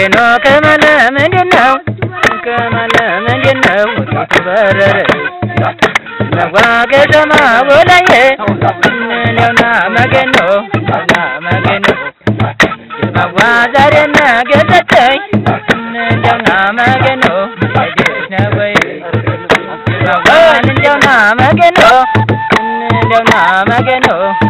መገኖ ከመለ ምንድን ነው ከመለ ምንድን ነው ወዴት በረረ መጓገደማ ወላየ እንደውና መገኖ እንደውና መገኖ መዋ ዛሬና ገጠጠኝ እንደውና መገኖ ሄደሽ ነው ወይ መዋን እንደውና መገኖ እንደውና መገኖ እንደውና መገኖ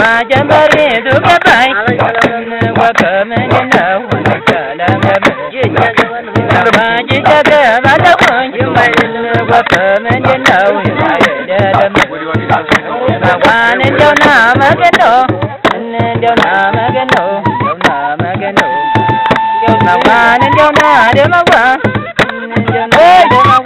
وجمري دبي وكمن وجد بلغ وكمن وان جونا مجنو جونا مجنو جونا مجنو وان جونا دمغوا جونا دمغوا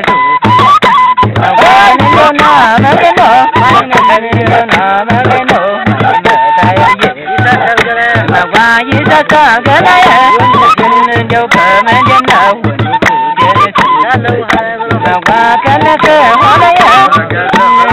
ka ga na ya kin jo ka ma ja na wo ni ku je na wa ka na ka ho na ya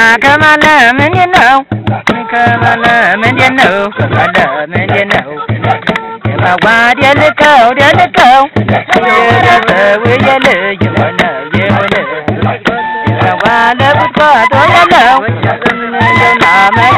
I got love and you know. I love and you know. Love and you know. I want go, go. You you you I want. You.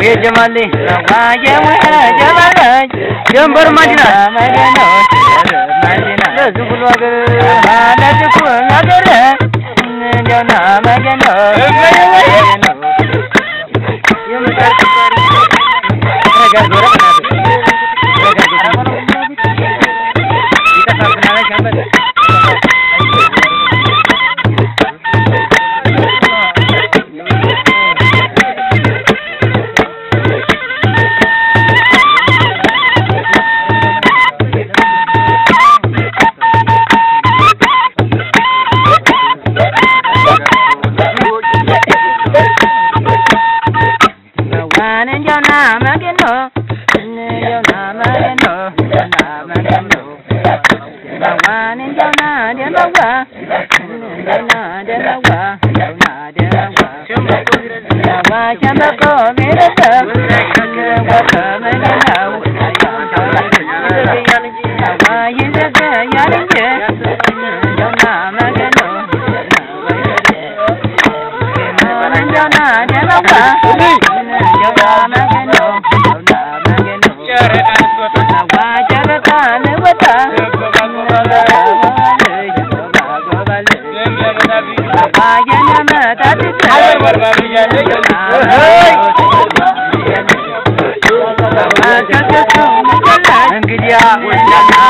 ويجمالي جمال جنبر مدينة مدينة زبل وقر ما نتكون نقر جنا مدينة na ni na na wa na na wa na na wa wa na na na na wa Thank you.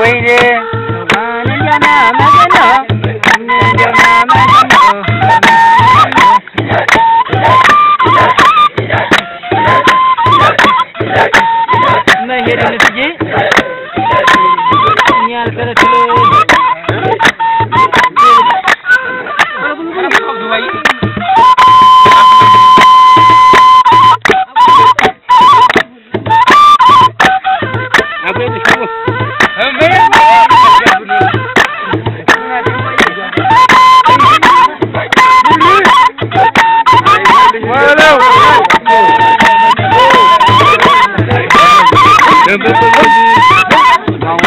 waiting.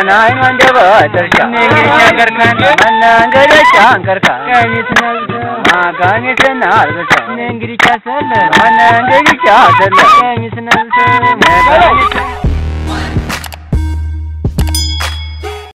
ከናይን ወንደበተርካ መናንገደቻ አንከርካ ቀሚስና አልበሳ እንግዲቻ ሰለ መናንገዲቻ